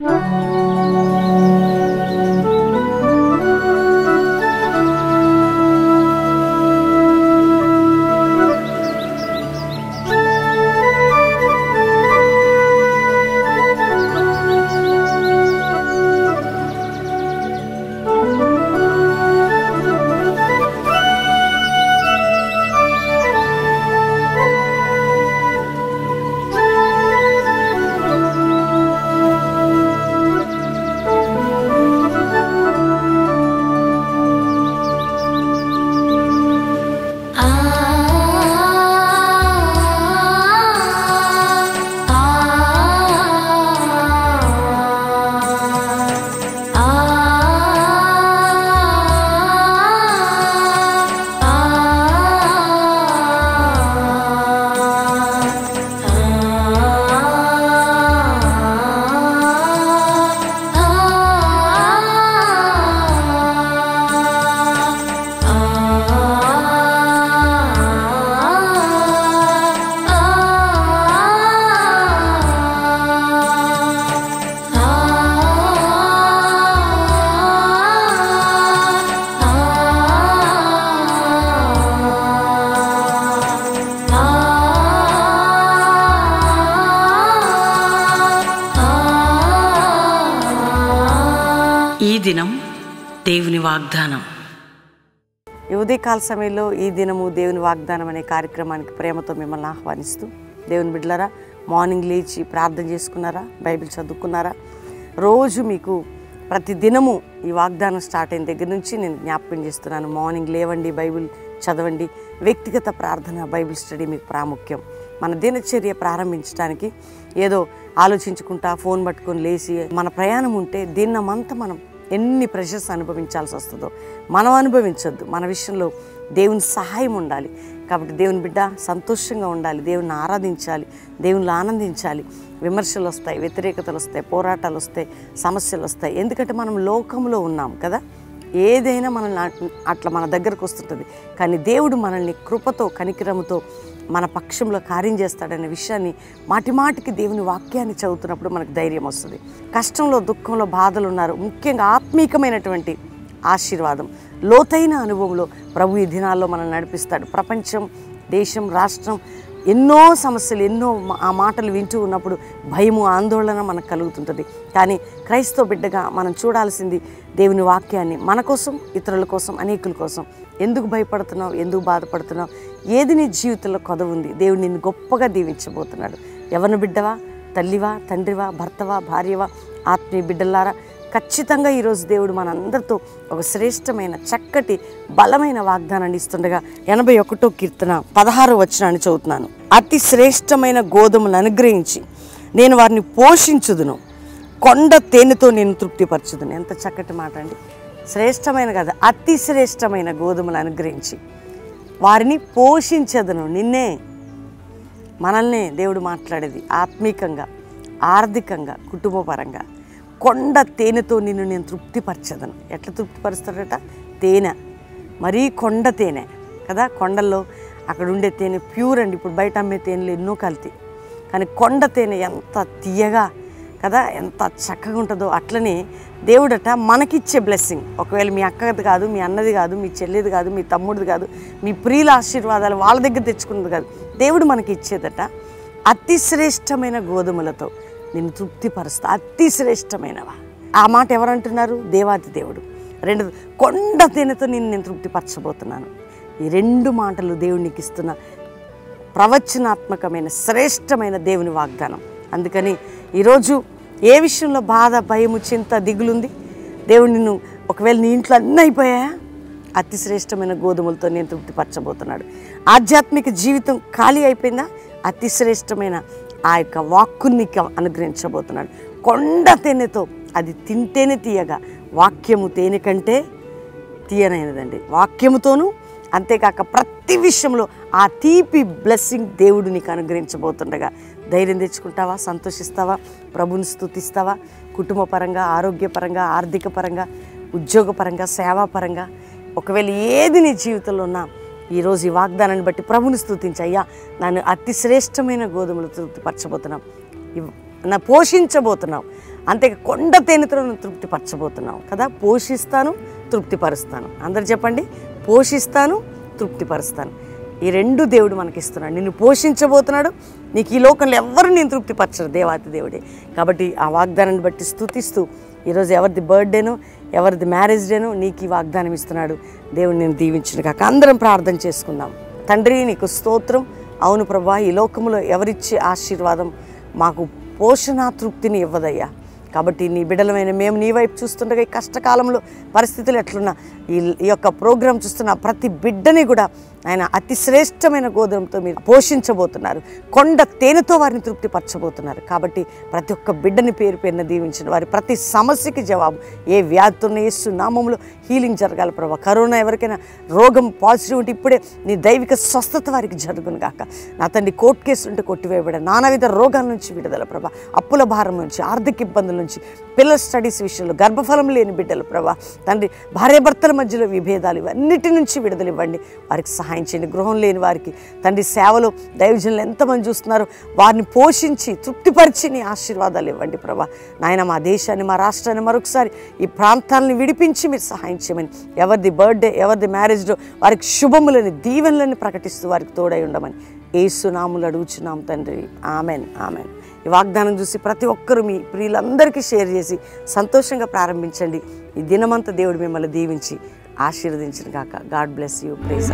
ఈ దినం దేవుని వాగ్దానం. ఉదయకాల సమయంలో ఈ దినము దేవుని వాగ్దానం అనే కార్యక్రమానికి ప్రేమతో మిమ్మల్ని ఆహ్వానిస్తూ దేవుని బిడ్డలారా మార్నింగ్ లేచి ప్రార్థన చేసుకున్నారా బైబిల్ చదువుకున్నారా? రోజు మీకు ప్రతి దినము ఈ వాగ్దానం స్టార్ట్ అయిన దగ్గర నుంచి నేను జ్ఞాపకం చేస్తున్నాను. మార్నింగ్ లేవండి బైబిల్ చదవండి. వ్యక్తిగత ప్రార్థన బైబిల్ స్టడీ మీకు ప్రాముఖ్యం. మన దినచర్య ప్రారంభించడానికి ఏదో ఆలోచించుకుంటా ఫోన్ పట్టుకొని లేచి మన ప్రయాణం ఉంటే దినమంతా మనం ఎన్ని ప్రెషర్స్ అనుభవించాల్సి వస్తుందో. మనం అనుభవించొద్దు. మన విషయంలో దేవుని సహాయం ఉండాలి. కాబట్టి దేవుని బిడ్డ సంతోషంగా ఉండాలి. దేవుని ఆరాధించాలి. దేవుని ఆనందించాలి. విమర్శలు వస్తాయి వ్యతిరేకతలు వస్తాయి పోరాటాలు వస్తాయి సమస్యలు వస్తాయి. ఎందుకంటే మనం లోకంలో ఉన్నాం కదా? ఏదైనా మనల్ని అట్- అట్లా మన దగ్గరకు వస్తుంటుంది. కానీ దేవుడు మనల్ని కృపతో కనికిరముతో మన పక్షంలో కార్యం చేస్తాడనే విషయాన్ని మాటిమాటికి దేవుని వాక్యాన్ని చదువుతున్నప్పుడు మనకు ధైర్యం వస్తుంది. కష్టంలో దుఃఖంలో బాధలు ఉన్నారు ముఖ్యంగా ఆత్మీకమైనటువంటి ఆశీర్వాదం. లోతైన అనుభవంలో ప్రభు ఈ దినాల్లో మనం నడిపిస్తాడు. ప్రపంచం దేశం రాష్ట్రం ఎన్నో సమస్యలు ఎన్నో ఆ మాటలు వింటూ ఉన్నప్పుడు భయము ఆందోళన మనకు కలుగుతుంటుంది. కానీ క్రైస్తవ బిడ్డగా మనం చూడాల్సింది దేవుని వాక్యాన్ని మన కోసం ఇతరుల కోసం అనేకుల కోసం. ఎందుకు భయపడుతున్నావు? ఎందుకు బాధపడుతున్నావు? ఏది నీ జీవితంలో కొదవ ఉంది? దేవుడు నిన్ను గొప్పగా దీవించబోతున్నాడు. ఎవరిని బిడ్డవా? తల్లివా? తండ్రివా? భర్తవా? భార్యవా? ఆత్మీయ బిడ్డలారా ఖచ్చితంగా ఈరోజు దేవుడు మనందరితో ఒక శ్రేష్టమైన చక్కటి బలమైన వాగ్దానాన్ని ఇస్తుండగా ఎనభై ఒకటో కీర్తన పదహారో వచనాన్ని చదువుతున్నాను. అతి శ్రేష్టమైన గోధుమలు అనుగ్రహించి నేను వారిని పోషించుదును. కొండ తేనెతో నేను తృప్తిపరచుదును. ఎంత చక్కటి మాట అండి. శ్రేష్టమైన కదా అతి శ్రేష్టమైన గోధుమలు అనుగ్రహించి. వారిని పోషించదును. నిన్నే మనల్నే దేవుడు మాట్లాడేది ఆత్మీకంగా ఆర్థికంగా కుటుంబపరంగా. కొండ తేనెతో నిన్ను నేను తృప్తిపరచదను. ఎట్లా తృప్తిపరుస్తాడట తేనె. మరీ కొండ తేనె కదా? కొండల్లో అక్కడ ఉండే తేనె ప్యూర్ అండి. ఇప్పుడు బయట అమ్మే తేనెలు ఎన్నో కల్తీ కానీ కొండ తేనె ఎంత తీయగా కదా? ఎంత చక్కగా ఉంటుందో. అట్లనే దేవుడట మనకిచ్చే బ్లెస్సింగ్ ఒకవేళ మీ అక్కది కాదు మీ అన్నది కాదు మీ చెల్లిది కాదు మీ తమ్ముడిది కాదు మీ ప్రియుల ఆశీర్వాదాలు వాళ్ళ దగ్గర తెచ్చుకున్నది కాదు. దేవుడు మనకి ఇచ్చేదట అతి శ్రేష్టమైన గోధుమలతో నిన్ను తృప్తిపరుస్తా. అతి శ్రేష్టమైనవా. ఆ మాట ఎవరంటున్నారు? దేవాతి దేవుడు. రెండు కొండ తేనెతో నేను నేను తృప్తిపరచబోతున్నాను. ఈ రెండు మాటలు దేవునికి ఇస్తున్న ప్రవచనాత్మకమైన శ్రేష్టమైన దేవుని వాగ్దానం. అందుకని ఈరోజు ఏ విషయంలో బాధ భయము చింత దిగులుంది? దేవుడు నిన్ను ఒకవేళ నీ ఇంట్లో అన్నీ అయిపోయాయా? అతి శ్రేష్టమైన గోధుమలతో నేను తృప్తిపరచబోతున్నాడు. ఆధ్యాత్మిక జీవితం ఖాళీ అయిపోయిందా? అతి శ్రేష్టమైన ఆ యొక్క వాక్కుని అనుగ్రహించబోతున్నాడు. కొండ తేనెతో అది తింటేనే తీయగా వాక్యము తేనె కంటే తీయనైనదండి. వాక్యముతోనూ అంతేకాక ప్రతి విషయంలో ఆ తీపి బ్లెస్సింగ్ దేవుడు నీకు అనుగ్రహించబోతుండగా ధైర్యం తెచ్చుకుంటావా? సంతోషిస్తావా? ప్రభుని స్థుతిస్తావా కుటుంబపరంగా ఆరోగ్యపరంగా ఆర్థిక పరంగా ఉద్యోగపరంగా సేవాపరంగా. ఒకవేళ ఏది నీ జీవితంలో ఉన్నా ఈరోజు ఈ వాగ్దానాన్ని బట్టి ప్రభుని స్థుతించయ్యా నన్ను అతి శ్రేష్టమైన గోధుమలు తృప్తిపరచబోతున్నాం ఇవ్- నా పోషించబోతున్నావు. అంతే కొండ తేనెతో నువ్వు తృప్తిపరచబోతున్నావు కదా? పోషిస్తాను తృప్తిపరుస్తాను. అందరు చెప్పండి? పోషిస్తాను తృప్తిపరుస్తాను. ఈ రెండు దేవుడు మనకి ఇస్తున్నాడు నిన్ను పోషించబోతున్నాడు. నీకు ఈ లోకంలో ఎవ్వరు నేను తృప్తిపరచరు దేవాతి దేవుడే. కాబట్టి ఆ వాగ్దానాన్ని బట్టి స్థుతిస్తూ ఈరోజు ఎవరిది బర్త్డేనో ఎవరిది మ్యారేజ్ డేనో నీకు ఈ వాగ్దానం ఇస్తున్నాడు. దేవుడు నేను దీవించిన కాక అందరం ప్రార్థన చేసుకుందాం. తండ్రి నీకు స్తోత్రం. అవును ప్రభా ఈ లోకంలో ఎవరిచ్చే ఆశీర్వాదం మాకు పోషణ తృప్తిని ఇవ్వదయ్యా. కాబట్టి నీ బిడ్డలమైన మేము నీ వైపు చూస్తుండగా ఈ కష్టకాలంలో పరిస్థితులు ఎట్లున్నా ఈ యొక్క ప్రోగ్రాం చూస్తున్న ప్రతి బిడ్డని కూడా ఆయన అతి శ్రేష్టమైన గోధుమతో మీరు పోషించబోతున్నారు. కొండ తేనెతో వారిని తృప్తిపరచబోతున్నారు. కాబట్టి ప్రతి ఒక్క బిడ్డని పేరు పేరున దీవించిన వారి ప్రతి సమస్యకి జవాబు. ఏ వ్యాధున్న యేసు నామంలో హీలింగ్ జరగాలి ప్రభా. కరోనా ఎవరికైనా రోగం పాజిటివ్ ఉంటే ఇప్పుడే నీ దైవిక స్వస్థత వారికి జరుగును గాక. నా తండ్రి కోర్టు కేసు ఉంటే కొట్టివేయబడ. నానావిధ రోగాల నుంచి విడుదల ప్రభా. అప్పుల భారం నుంచి ఆర్థిక ఇబ్బందుల నుంచి పిల్లల స్టడీస్ విషయంలో గర్భఫలం లేని బిడ్డలు ప్రభా. తండ్రి భార్యాభర్తల మధ్యలో విభేదాలు ఇవన్నిటి నుంచి విడుదల ఇవ్వండి. వారికి సహాయం చేయండి గృహం లేని వారికి తండ్రి సేవలో దైవజనులు ఎంతమంది చూస్తున్నారు? వారిని పోషించి తృప్తిపరిచి నీ ఆశీర్వాదాలు ఇవ్వండి ప్రభా. నాయన మా దేశాన్ని మా రాష్ట్రాన్ని మరొకసారి ఈ ప్రాంతాలను విడిపించి మీరు సహాయం చేయమని ఎవరిది బర్త్డే ఎవరిది మ్యారేజ్ వారికి శుభములని దీవెనలని ప్రకటిస్తూ వారికి తోడై ఉండమని ఏసునాములు అడుగుచున్నాం తండ్రి. Amen amen. ఈ వాగ్దానం చూసి ప్రతి ఒక్కరూ మీ ప్రియులందరికీ షేర్ చేసి సంతోషంగా ప్రారంభించండి. ఈ దినమంతా దేవుడు మిమ్మల్ని దీవించి ఆశీర్వదించిన కాక గాడ్ బ్లెస్ యూ. ప్రేజ్